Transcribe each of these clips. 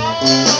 Música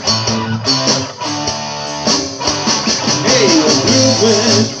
with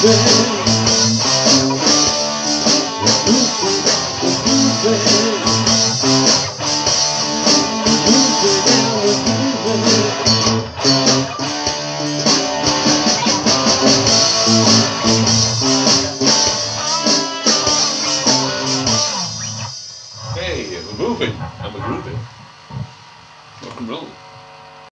Hey, we're moving and we're grooving. Rock and roll.